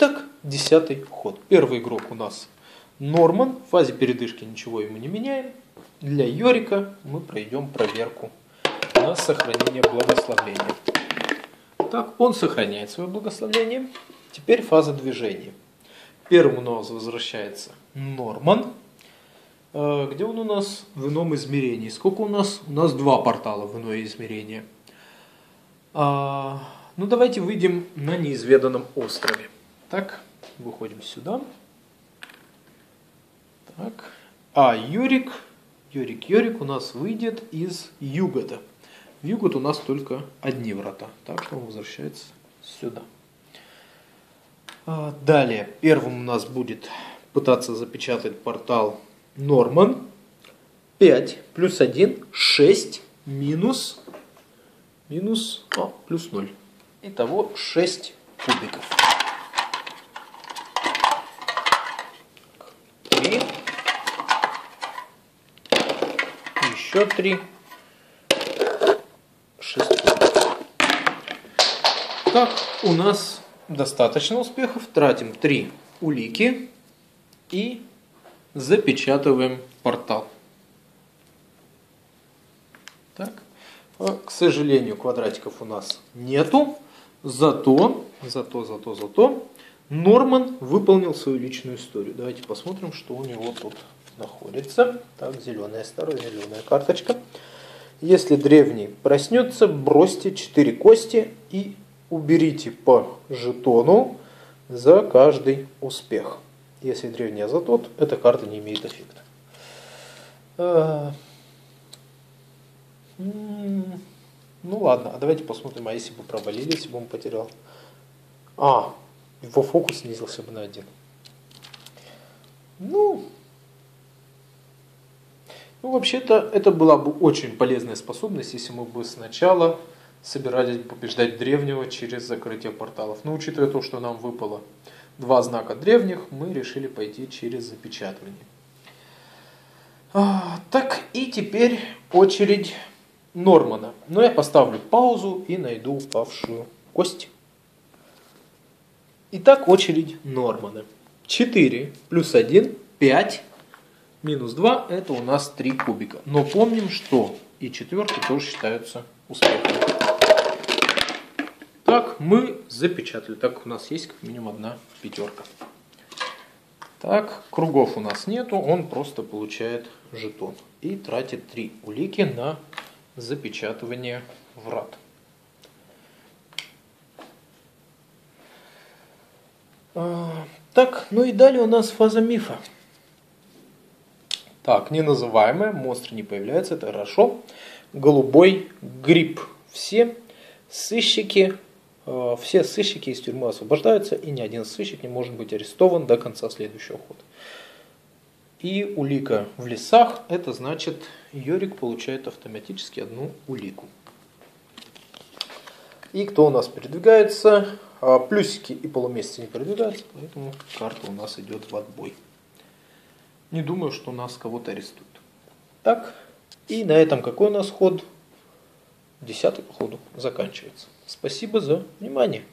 Итак, десятый ход. Первый игрок у нас Норман. В фазе передышки ничего ему не меняем. Для Йорика мы пройдем проверку на сохранение благословения. Так, он сохраняет свое благословение. Теперь фаза движения. Первым у нас возвращается Норман. Э, где он у нас? В ином измерении. Сколько у нас? У нас два портала в иное измерение. А, ну, давайте выйдем на неизведанном острове. Так, выходим сюда. Так. А Юрик, Юрик, Юрик у нас выйдет из Югота. В Югот у нас только одни врата, так что он возвращается сюда. А, далее, первым у нас будет пытаться запечатать портал Норман. 5 плюс 1, 6, минус, минус, а, плюс 0. Итого 6 кубиков. 3. Еще 3. 6 кубиков. Так, у нас достаточно успехов. Тратим 3 улики и запечатываем портал. Так. А, к сожалению, квадратиков у нас нету. Зато, зато, зато, зато Норман выполнил свою личную историю. Давайте посмотрим, что у него тут находится. Так, зеленая, старая зеленая карточка. Если древний проснется, бросьте 4 кости и уберите по жетону за каждый успех. Если древний азотот, эта карта не имеет эффекта. А, ну ладно, а давайте посмотрим, а если бы провалили, если бы он потерял. А, его фокус снизился бы на один. Ну, ну вообще-то это была бы очень полезная способность, если мы бы сначала собирались побеждать древнего через закрытие порталов. Но учитывая то, что нам выпало два знака древних, мы решили пойти через запечатывание. А, так, и теперь очередь Нормана. Но я поставлю паузу и найду упавшую кость. Итак, очередь Нормана. 4 плюс 1, 5, минус 2, это у нас 3 кубика. Но помним, что и четверки тоже считаются успехом. Так, мы запечатали. Так, у нас есть как минимум одна пятерка. Так, кругов у нас нету, он просто получает жетон. И тратит 3 улики на запечатывание врат. А, так, ну и далее у нас фаза мифа. Так, неназываемая, монстр не появляется, это хорошо. Голубой гриб. Все сыщики, э, все сыщики из тюрьмы освобождаются, и ни один сыщик не может быть арестован до конца следующего хода. И улика в лесах, это значит, Йорик получает автоматически одну улику. И кто у нас передвигается? А, плюсики и полумесяцы не передвигаются, поэтому карта у нас идет в отбой. Не думаю, что нас кого-то арестуют. Так, и на этом какой у нас ход? Десятый, походу, заканчивается. Спасибо за внимание.